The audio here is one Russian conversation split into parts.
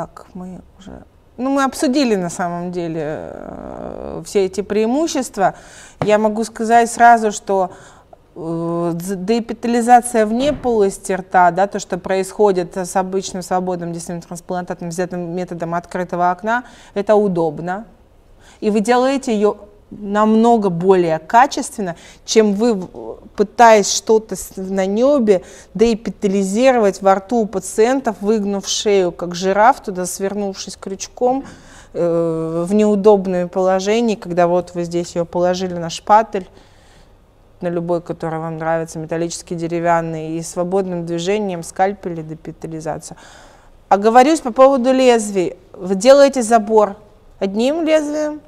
так, мы уже... Ну, мы обсудили на самом деле э, все эти преимущества. Я могу сказать сразу, что э, вне полости рта, да, то, что происходит с обычным свободным действительно трансплантатным взятым методом открытого окна, это удобно. И вы делаете ее намного более качественно, чем вы, пытаясь что-то на небе деэпитализировать во рту у пациентов, выгнув шею, как жираф, туда свернувшись крючком э, в неудобное положение, когда вот вы здесь ее положили на шпатель, на любой, который вам нравится, металлический, деревянный, и свободным движением скальпели депитализация. Оговорюсь по поводу лезвий. Вы делаете забор одним лезвием,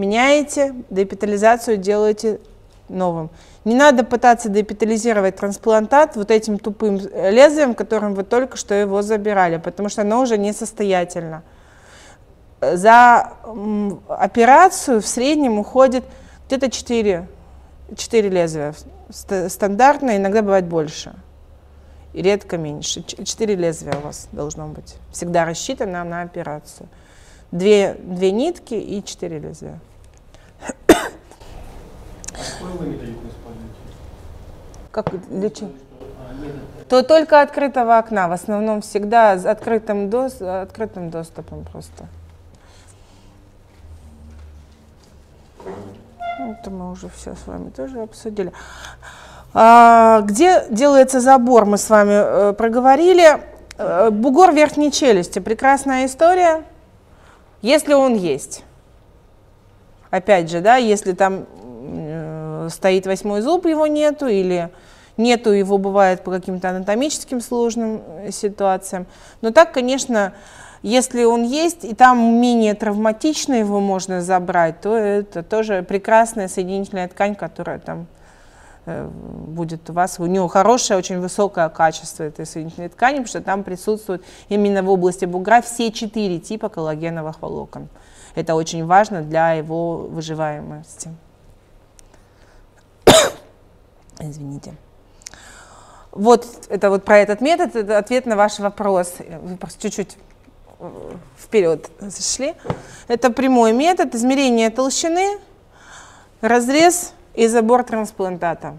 меняете, депитализацию делаете новым. Не надо пытаться депитализировать трансплантат вот этим тупым лезвием, которым вы только что его забирали, потому что оно уже несостоятельно. За операцию в среднем уходит где-то 4, 4 лезвия. Стандартно, иногда бывает больше. И редко меньше. 4 лезвия у вас должно быть. Всегда рассчитано на операцию. Две, две нитки и 4 лезвия. Какую вы методику используете? Как для чего? То только открытого окна, в основном всегда с открытым, дос, открытым доступом просто. Это мы уже все с вами тоже обсудили. А, где делается забор, мы с вами э, проговорили. Э, бугор верхней челюсти, прекрасная история, если он есть. Опять же, да, если там э, стоит восьмой зуб, его нету, или нету его, бывает по каким-то анатомическим сложным э, ситуациям. Но так, конечно, если он есть, и там менее травматично его можно забрать, то это тоже прекрасная соединительная ткань, которая там э, будет у вас, у него хорошее, очень высокое качество этой соединительной ткани, потому что там присутствуют именно в области бугра все четыре типа коллагеновых волокон. Это очень важно для его выживаемости. Извините. Вот это вот про этот метод, это ответ на ваш вопрос. Вы просто чуть-чуть э, вперед зашли. Это прямой метод измерения толщины, разрез и забор трансплантата.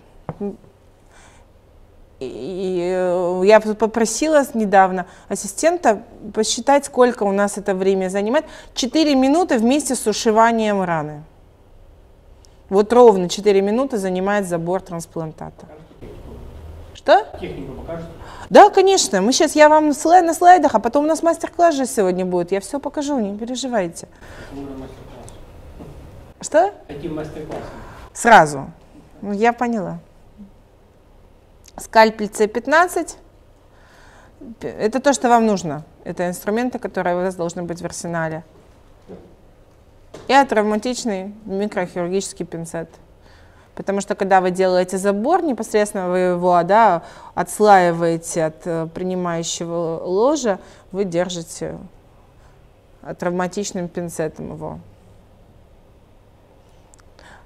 И э, я попросила недавно ассистента посчитать, сколько у нас это время занимает. 4 минуты вместе с ушиванием раны. Вот ровно 4 минуты занимает забор трансплантата. Что? Технику покажете? Да, конечно. Мы сейчас, я вам на слайдах, а потом у нас мастер-класс же сегодня будет. Я все покажу, не переживайте. Что? Каким мастер-классом? Сразу. Ну, я поняла. Скальпель C15. Это то, что вам нужно. Это инструменты, которые у вас должны быть в арсенале. И травматичный микрохирургический пинцет. Потому что когда вы делаете забор, непосредственно вы его да, отслаиваете от э, принимающего ложа, вы держите травматичным пинцетом его.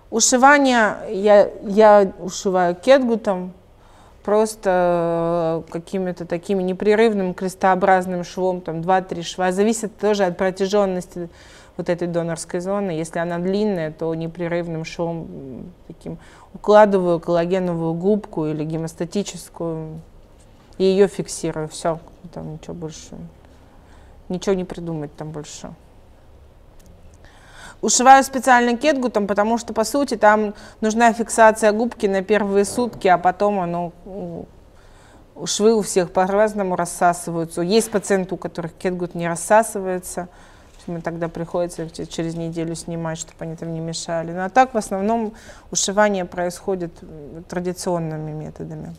Ушивание я, я ушиваю кетгутом, просто э, какими-то такими непрерывным крестообразным швом, там 2-3 шва, зависит тоже от протяженности вот этой донорской зоны. Если она длинная, то непрерывным швом таким укладываю коллагеновую губку или гемостатическую и ее фиксирую. Все, там ничего больше, ничего не придумать там больше. Ушиваю специально кетгутом, потому что, по сути, там нужна фиксация губки на первые сутки, а потом оно швы у всех по-разному рассасываются. Есть пациенты, у которых кетгут не рассасывается, мы тогда приходится через неделю снимать, чтобы они там не мешали. Ну а так в основном ушивание происходит традиционными методами.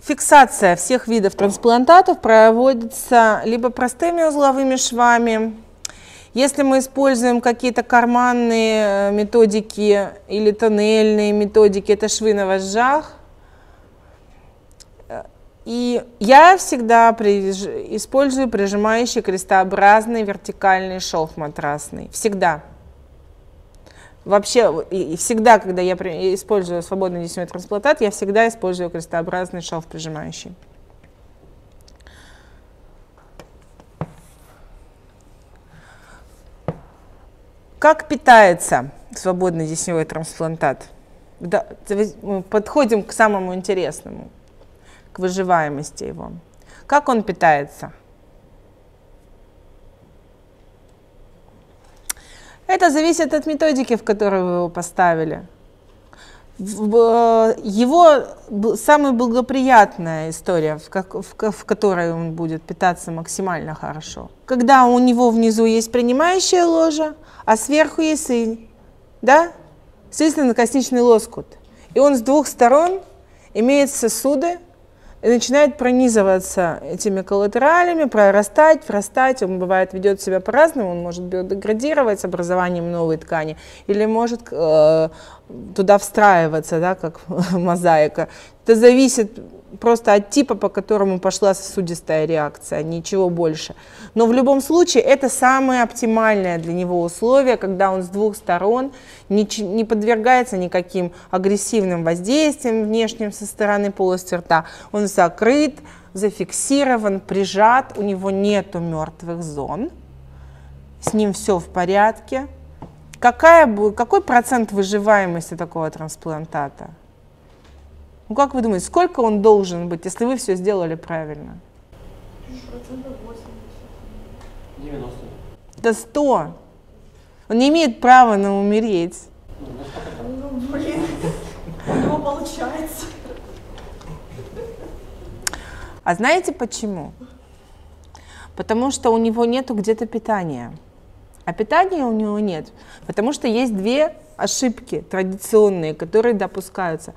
Фиксация всех видов трансплантатов проводится либо простыми узловыми швами, если мы используем какие-то карманные э, методики или тоннельные методики, это швы на вожжах. Э, и я всегда приж... использую прижимающий крестообразный вертикальный шов матрасный. Всегда. Вообще, и всегда, когда я использую свободный несемый трансплантат, я всегда использую крестообразный шов прижимающий. Как питается свободный десневой трансплантат? Да, мы подходим к самому интересному, к выживаемости его. Как он питается? Это зависит от методики, в которую вы его поставили. Э, его самая благоприятная история, в, как, в, в которой он будет питаться максимально хорошо. Когда у него внизу есть принимающая ложа, а сверху есть сыль, да? Слизно-косничный лоскут. И он с двух сторон имеет сосуды, и начинает пронизываться этими коллатералями, прорастать, врастать. Он бывает ведет себя по-разному, он может биодеградировать с образованием новой ткани или может э, туда встраиваться, да, как мозаика. Это зависит просто от типа, по которому пошла сосудистая реакция, ничего больше. Но в любом случае это самое оптимальное для него условие, когда он с двух сторон не, не подвергается никаким агрессивным воздействиям внешним со стороны полости рта. Он закрыт, зафиксирован, прижат, у него нету мертвых зон, с ним все в порядке. Какая, какой процент выживаемости такого трансплантата? Ну как вы думаете, сколько он должен быть, если вы все сделали правильно? Процентов 80. 90. Да 100. Он не имеет права на умереть. Ну, блин, у него получается. А знаете почему? Потому что у него нету где-то питания. А питания у него нет, потому что есть две ошибки традиционные, которые допускаются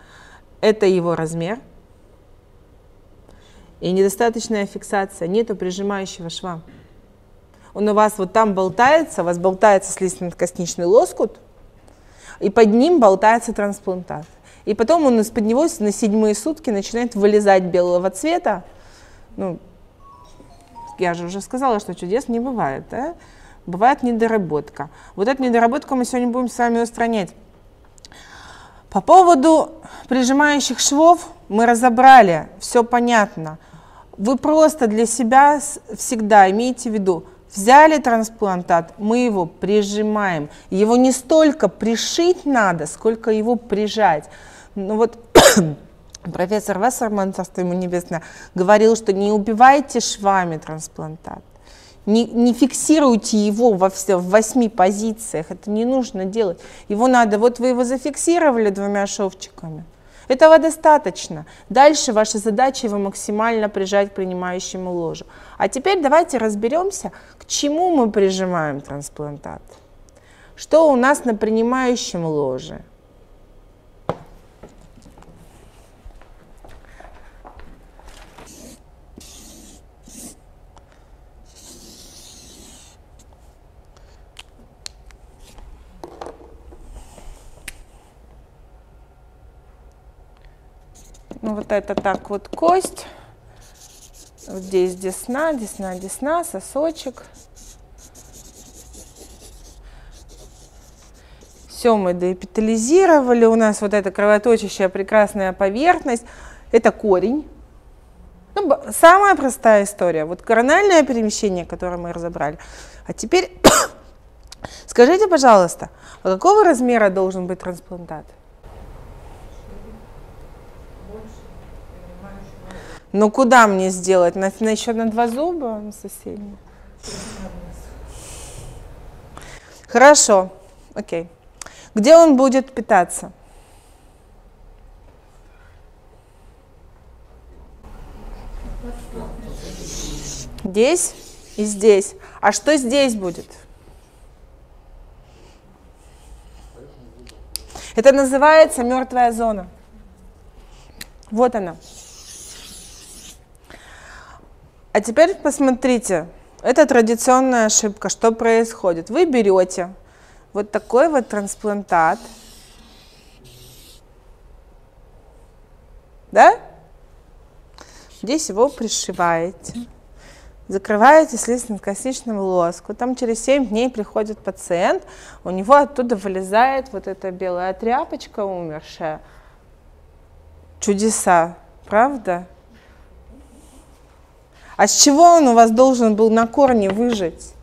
это его размер и недостаточная фиксация, нету прижимающего шва. Он у вас вот там болтается, у вас болтается слизистно-косничный лоскут, и под ним болтается трансплантат. И потом он из-под него на седьмые сутки начинает вылезать белого цвета. Ну, я же уже сказала, что чудес не бывает. Да? Бывает недоработка. Вот эту недоработку мы сегодня будем с вами устранять. По поводу прижимающих швов мы разобрали, все понятно. Вы просто для себя всегда имейте в виду, взяли трансплантат, мы его прижимаем. Его не столько пришить надо, сколько его прижать. Ну вот профессор Вассерман, царство ему небесное, говорил, что не убивайте швами трансплантат не, не фиксируйте его во все, в восьми позициях, это не нужно делать. Его надо, вот вы его зафиксировали двумя шовчиками, этого достаточно. Дальше ваша задача его максимально прижать к принимающему ложу. А теперь давайте разберемся, к чему мы прижимаем трансплантат. Что у нас на принимающем ложе? Это так вот кость. Вот здесь десна, десна, десна, сосочек. Все мы деэпитализировали. У нас вот эта кровоточащая прекрасная поверхность. Это корень. Ну, самая простая история. Вот корональное перемещение, которое мы разобрали. А теперь скажите, пожалуйста, а какого размера должен быть трансплантат? Ну куда мне сделать? На, на еще на два зуба соседние? Хорошо, окей. Где он будет питаться? Здесь и здесь. А что здесь будет? Это называется мертвая зона. Вот она. А теперь посмотрите, это традиционная ошибка. Что происходит? Вы берете вот такой вот трансплантат, да? Здесь его пришиваете, закрываете слизистно-косничным лоску. Там через 7 дней приходит пациент, у него оттуда вылезает вот эта белая тряпочка умершая. Чудеса, правда? А с чего он у вас должен был на корне выжить?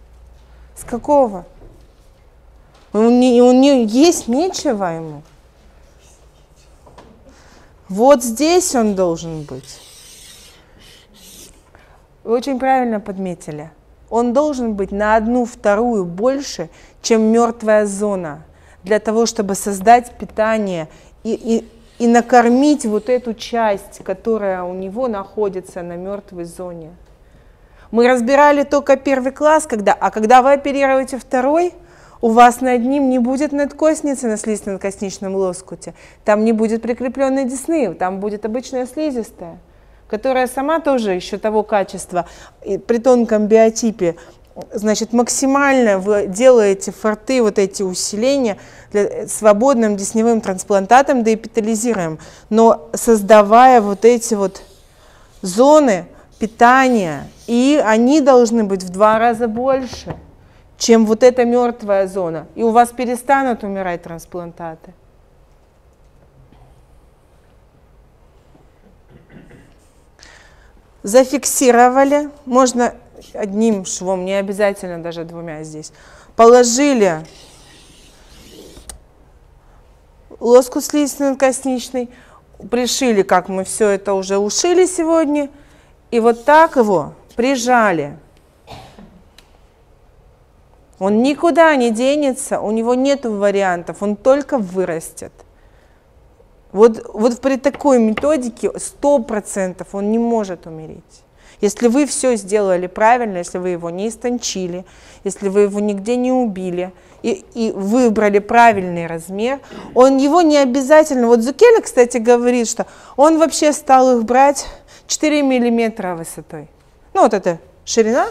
С какого? Он не, он не, есть нечего ему. Вот здесь он должен быть. Вы очень правильно подметили. Он должен быть на одну вторую больше, чем мертвая зона, для того, чтобы создать питание и, и, и накормить вот эту часть, которая у него находится на мертвой зоне. Мы разбирали только первый класс, когда, а когда вы оперируете второй, у вас над ним не будет надкостницы на слизистно-косничном лоскуте, там не будет прикрепленной десны, там будет обычная слизистая которая сама тоже еще того качества, при тонком биотипе, значит, максимально вы делаете форты, вот эти усиления для, свободным десневым трансплантатом деэпитализируем, но создавая вот эти вот зоны питания, и они должны быть в два раза больше, чем вот эта мертвая зона, и у вас перестанут умирать трансплантаты. зафиксировали, можно одним швом, не обязательно даже двумя здесь, положили лоскут слизистно-косничный, пришили, как мы все это уже ушили сегодня, и вот так его прижали. Он никуда не денется, у него нет вариантов, он только вырастет. Вот, вот при такой методике 100% он не может умереть. Если вы все сделали правильно, если вы его не истончили, если вы его нигде не убили и, и выбрали правильный размер, он его не обязательно... Вот Зукеля, кстати, говорит, что он вообще стал их брать 4 миллиметра высотой. Ну вот это ширина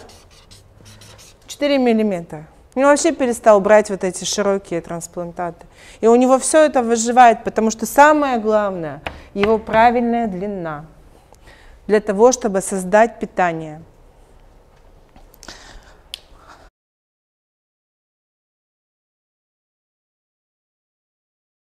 4 миллиметра. Он вообще перестал брать вот эти широкие трансплантаты. И у него все это выживает, потому что самое главное, его правильная длина для того, чтобы создать питание.